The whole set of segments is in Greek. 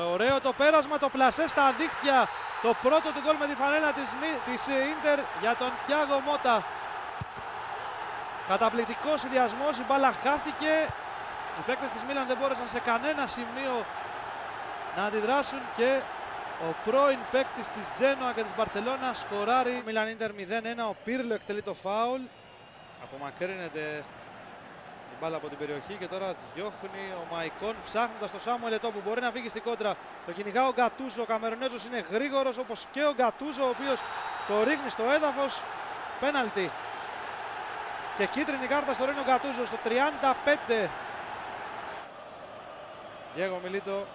Ωραίο το πέρασμα, το πλασέ στα δίχτυα. Το πρώτο του γκολ με τη φανέλα της, Μι- της ε, Ίντερ για τον Thiago Μότα. Καταπληκτικός συνδυασμός, η μπάλα χάθηκε. Οι παίκτες της Μίλαν δεν μπόρεσαν σε κανένα σημείο να αντιδράσουν και ο πρώην παίκτης της Τζένοα και της Μπαρτσελώνα σκοράρει. Μίλαν Ίντερ 0-1, ο Πύρλο εκτελεί το φάουλ. Απομακρύνεται την μπάλα από την περιοχή και τώρα διώχνει ο Μαϊκόν ψάχνοντας το Σάμουελ Ετό που μπορεί να φύγει στην κόντρα. Το κυνηγά ο Γκατούζο, ο Καμερονέζος είναι γρήγορος όπως και ο Γκατούζο ο οποίος το ρίχνει στο έδαφος. Πέναλτι. Και κίτρινη κάρτα στο Ρένο Γκατούζο στο 35. Διέγο Μιλίτο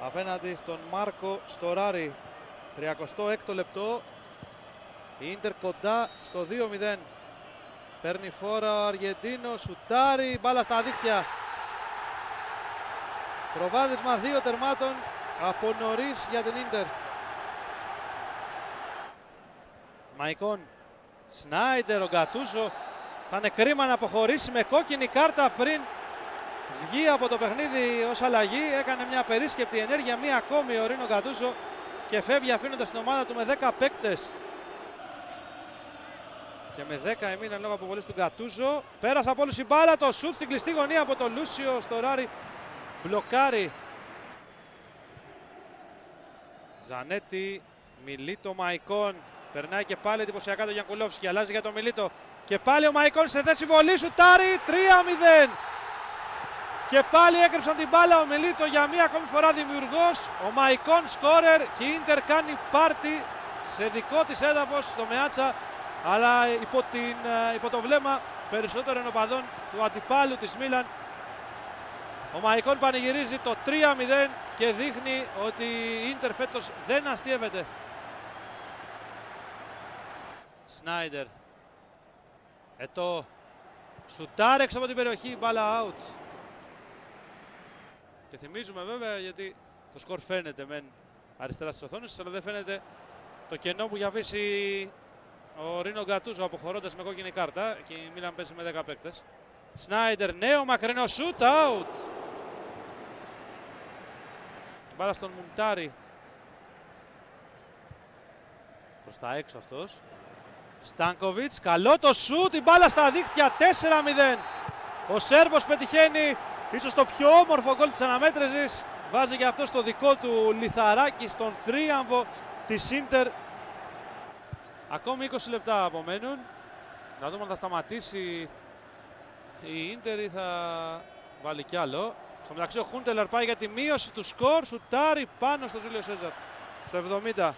απέναντι στον Μάρκο Στοράρη. 36ο λεπτό. Η Ίντερ κοντά στο 2-0. Παίρνει φόρα ο Αργεντίνος, σουτάρει, μπάλα στα δίχτυα. Προβάδισμα δύο τερμάτων από νωρίς για την Ίντερ. Μαϊκόν, Σνάιντερ, ο Γκατούζο. Θα είναι κρίμα να αποχωρήσει με κόκκινη κάρτα πριν βγει από το παιχνίδι ως αλλαγή. Έκανε μια περίσκεπτη ενέργεια, μία ακόμη ο Ρίνο Γκατούζο και φεύγει αφήνοντας την ομάδα του με 10 παίκτες. Και με 10 έμειναν λόγω αποβολής του Γκατούζο. Πέρασε από όλους η μπάλα, το σουτ στην κλειστή γωνία από τον Λούσιο στο Ράρι. Μπλοκάρει. Ζανέτη, Μιλίτο Μαϊκόν. Περνάει και πάλι εντυπωσιακά το Γιανκουλόφσκι. Αλλάζει για τον Μιλίτο. Και πάλι ο Μαϊκόν σε θέση βολής σουτάρει 3-0. Και πάλι έκρυψαν την μπάλα ο Μιλίτο για μία ακόμη φορά δημιουργός. Ο Μαϊκόν σκόρερ και η Ίντερ κάνει πάρτι σε δικό της έδαφος στο Μεάτσα αλλά υπό, την, ε, υπό το βλέμμα περισσότερων οπαδών του αντιπάλου της Μίλαν. Ο Μαϊκόν πανηγυρίζει το 3-0 και δείχνει ότι η Ίντερ φέτος δεν αστείευεται. Σνάιντερ. Ετώ. Σουτάρ έξω από την περιοχή, μπάλα out. Και θυμίζουμε βέβαια γιατί το σκορ φαίνεται μεν αριστερά στις οθόνες, αλλά δεν φαίνεται το κενό που για αφήσει ο Ρίνο Γκατούζο αποχωρώντας με κόκκινη κάρτα και η Μίλαν παίζει με 10 παίκτες. Σνάιντερ, νέο μακρινό σουτ, out. Μπάλα στον Μουντάρι. Προς τα έξω αυτός. Στάνκοβιτς, καλό το σουτ, η μπάλα στα δίχτυα, 4-0. Ο Σέρβος πετυχαίνει ίσως το πιο όμορφο γκολ της αναμέτρησης. Βάζει και αυτό στο δικό του λιθαράκι στον θρίαμβο της Ίντερ Ακόμη 20 λεπτά απομένουν. Να δούμε αν θα σταματήσει η Ίντερ ή θα βάλει κι άλλο. Στο μεταξύ ο Χούντελαρ πάει για τη μείωση του σκορ. Σουτάρει πάνω στο Ζούλιο Σέζαρ. Στο 70.